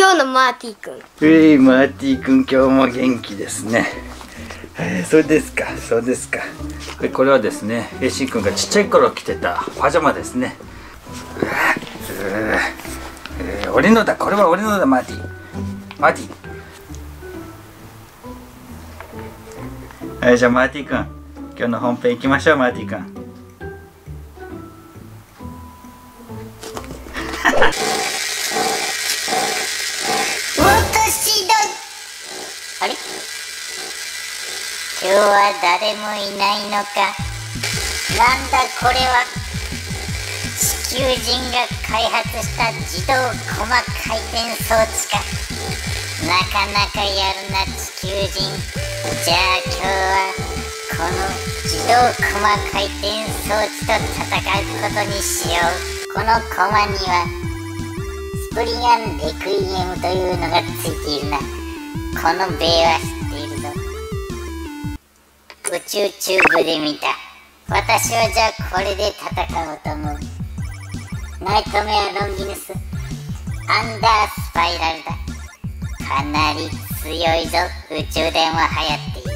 今日のマーティくんういマーティ君今日も元気ですね。えー、そうですかそうですか。これはですねエイシー君がちっちゃい頃着てたパジャマですね。えー、俺のだこれは俺のだマーティマーティはいじゃあマーティ君今日の本編行きましょうマーティ君。は誰もいないのか。なんだこれは。地球人が開発した自動コマ回転装置か。なかなかやるな地球人。じゃあ今日はこの自動コマ回転装置と戦うことにしよう。このコマにはスプリガンレクイエムというのがついているな。この米は知っているぞ。宇宙チューブで見た私はじゃあこれで戦おうと思う。ナイトメアロンギヌス。アンダースパイラルだ。かなり強いぞ。宇宙電話流行っている。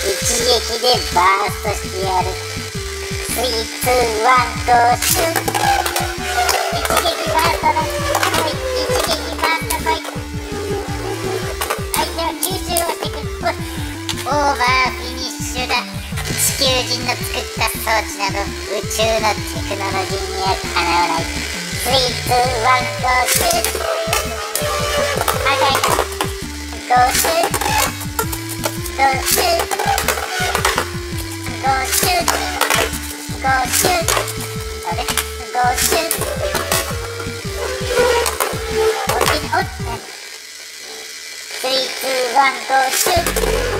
一撃でバーストしてやる。3、2、1ゴーシュ一撃バーストだ。来い。一撃バースト来い。相手は吸収をしてく。るオーバー人の作った装置など宇宙のテクノロジーにはかなわない3、2、1、ゴーシュー赤いゴーシューゴーシューゴーシューゴーシューあれゴーシューおっおっ3、2、1、ゴーシュ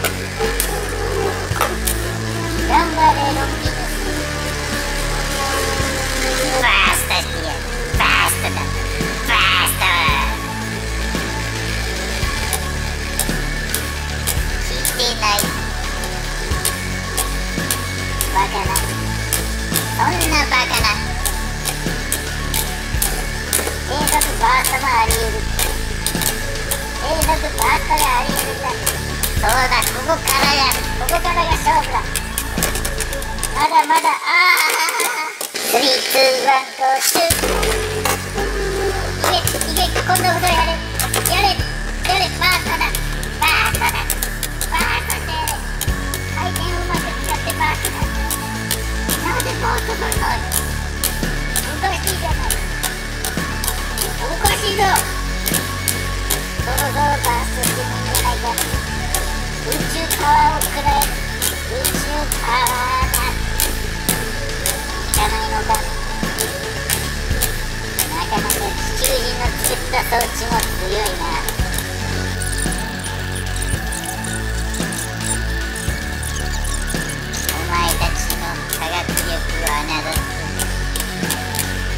頑張れロッキーバーストしてやるバーストだバースト聞いてないバカなそんなバカな継続バーストもあり得る継続バーストがあり得るんだそうだここからやここからが勝負だまだまだああスリーツーワンゴーシューいけいけ今度こそやれやれやれバーストだバーストだバーストしてやれ回転をうまく使ってバーストだ。なんでバースト取るのおかしいじゃないおかしいぞそろそろバーストしてもいいんじゃないか宇宙パワーをくらえ宇宙パワー作った装置も強いなお前たちの科学力は侮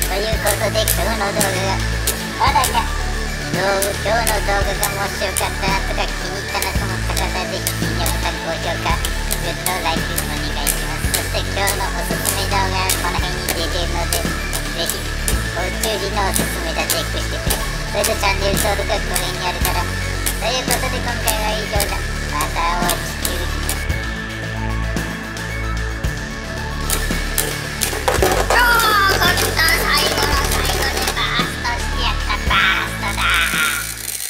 ということで今日の動画がまだか動画今日の動画がもしよかったなとか気に入ったなと思った方はぜひいいねボタン高評価グッドライクお願いします。そして今日のおすすめ動画この辺に出ているのでぜひ宇宙人のおすすめくれそれでチャンネル登録がこれにある